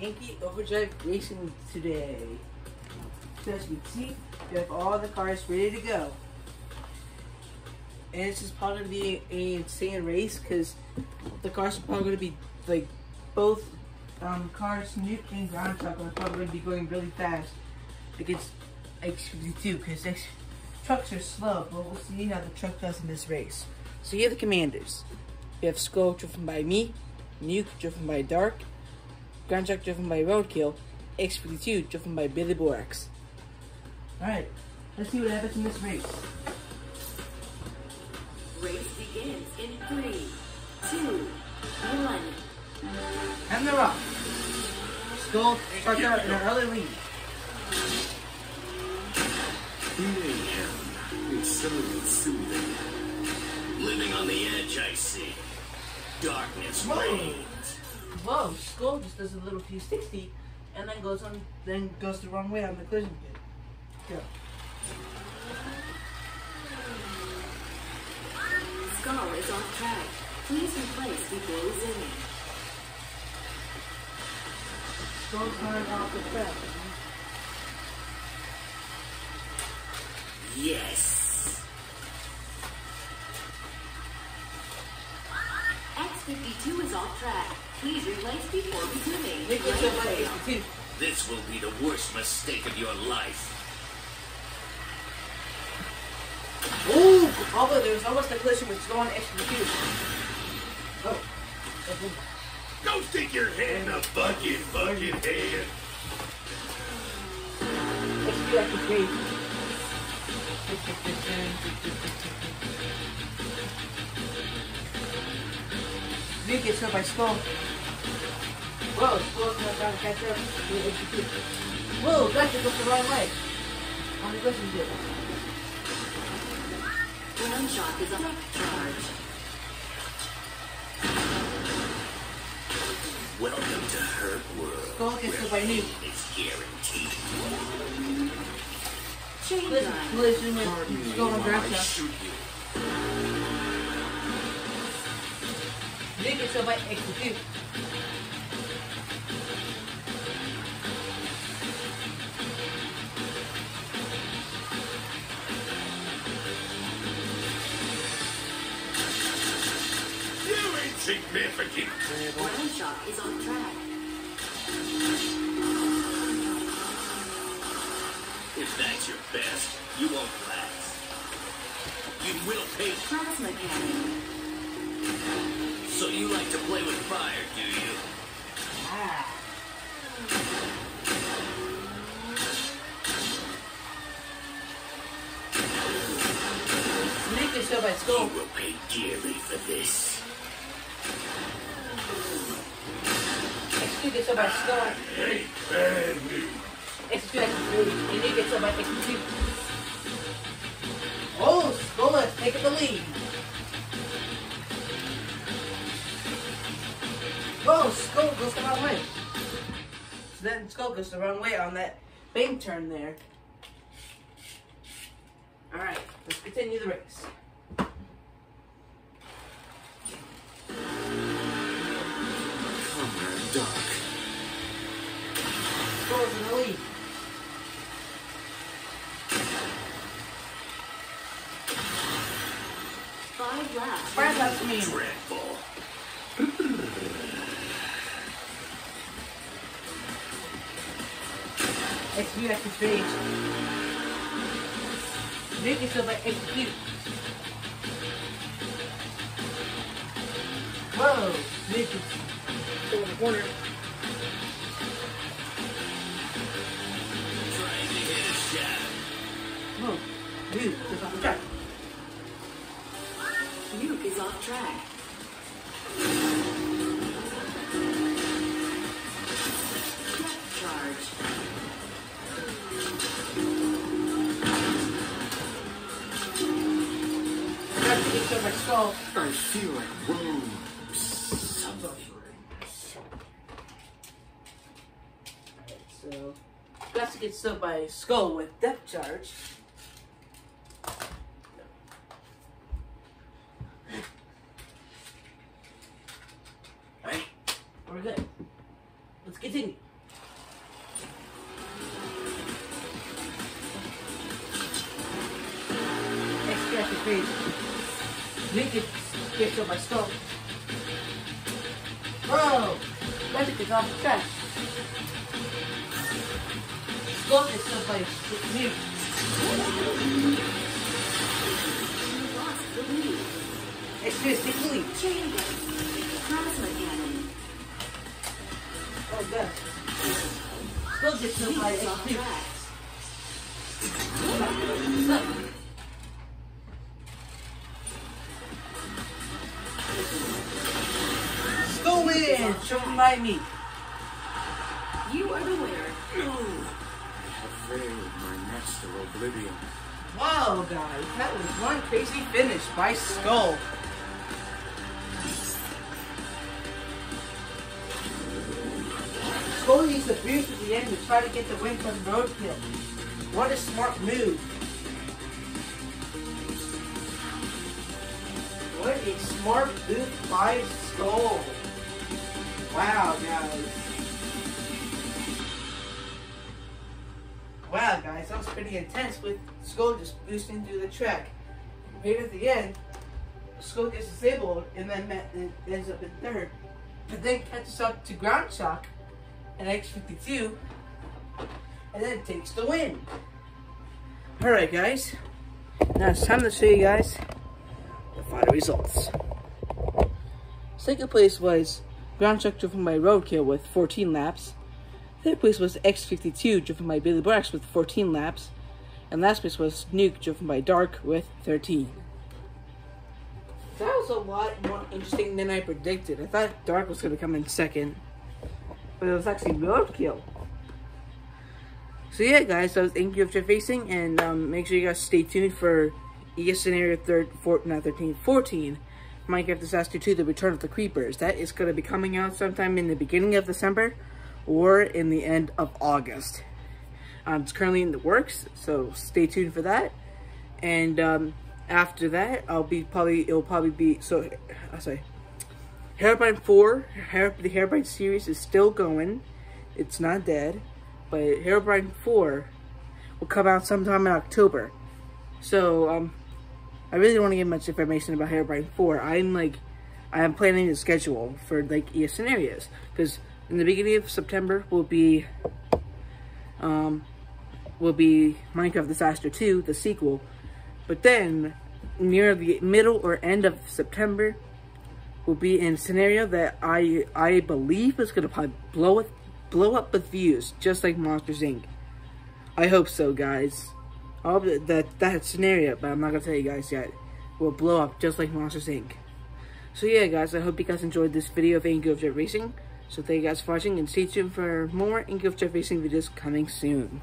Mickey Overdrive Racing today. So as you can see, we have all the cars ready to go. And this is probably going to be an insane race because the cars are probably going to be like both um, cars, Nuke and Ground Shock, are probably going to be going really fast against X52 because trucks are slow, but we'll see how the truck does in this race. So here are the commanders. We have Skull driven by me, Nuke driven by Dark, Ground Shock driven by Roadkill, X52 driven by Billy Borax. Alright, let's see what happens in this race. Race begins in three, two, one. And they're off. Skull starts out in an early lead. Mayhem. It's so soothing. Living on the edge, I see. Darkness Whoa. reigns. Whoa, Skull just does a little 360 and then goes on then goes the wrong way on the collision gate. Go. Skull is off track. Please replace before resuming. Skull's coming off the track. Yes. X52 is off track. Please replace before resuming. Nick gets up by 82. This will be the worst mistake of your life. Ooh! Although there was almost a collision with Skull and X52. Oh. Go stick your head in a bucket, bucket head. X2 actually great. Nuke gets hit by Skull. Whoa, Skull's not trying to catch up to X2. Whoa, Dusty goes the wrong way. On the collision gate. Ground shock is off charge. Welcome to Hurt World. Skull gets hit by where Nuke. pain is guaranteed. Chain Collision, drive. collision with Skull and While I Ground shoot you. Nuke gets hit by X2. You insignificant. Ground shock is on track. If that's your best, you won't last. You will pay. Plasma cannon. So you like to play with fire, do you? Ah. Nuke gets hit by Skull. You will pay dearly for this. X2 gets hit by. Hey, bad news. X2 actually, and Nuke gets hit by X2. Oh, Skull has the lead. Whoa, Skull goes the wrong way. So then Skull goes the wrong way on that bank turn there. Alright, let's continue the race. Comrade Dark. Skull's in the lead. Five laps. Five laps to me. Dreadful. Execute after stage. Make yourself like execute. Whoa! It. In the corner. To. Whoa. Dude, just off the track. Nuke is off track. myself, I feel like whoa, so, got to get stuck by skull with depth charge. Alright, we're good. Let's continue. Link it gets on my skull. Whoa! Is off the track. Skull is by me. You lost the gun. Plasma cannon. Oh, by Lead is off me. Track. Skull in! By me. You are the winner. Afraid my master Oblivion. Wow, guys, that was one crazy finish by Skull. Skull used the boost at the end to try to get the win from Roadkill. What a smart move. What a smart move by Skull. Wow, guys. Wow, guys, that was pretty intense with Skull just boosting through the track. Right at the end, Skull gets disabled and then ends up in third. But then catches up to Ground Shock and X52 and then takes the win. Alright, guys. Now it's time to show you guys the final results. Second place was Ground Shock driven by Roadkill with 14 laps. Third place was X52, driven by Billy Brax with 14 laps. And last place was Nuke, driven by Dark with 13. That was a lot more interesting than I predicted. I thought Dark was going to come in second. But it was actually Roadkill. So yeah, guys, that was Thank You Jeff Racing. And um, make sure you guys stay tuned for ES Scenario third, four, not 13, 14. Minecraft Disaster 2, The Return of the Creepers. That is going to be coming out sometime in the beginning of December or in the end of August. Um, it's currently in the works, so stay tuned for that. And um, after that, I'll be probably it'll probably be so. I say, Herobrine Four, Hair, the Herobrine series is still going. It's not dead, but Herobrine Four will come out sometime in October. So um, I really don't want to give much information about Herobrine Four. I'm like, I am planning the schedule for like ES scenarios because in the beginning of September will be um will be Minecraft Disaster 2, the sequel. But then near the middle or end of September will be in scenario that I I believe is gonna probably blow it blow up with views, just like Monsters Inc. I hope so guys all the, that scenario, but I'm not gonna tell you guys yet, will blow up just like Monsters Inc. So yeah, guys, I hope you guys enjoyed this video of Anki Overdrive Racing. So thank you guys for watching, and stay tuned for more Anki Overdrive Racing videos coming soon.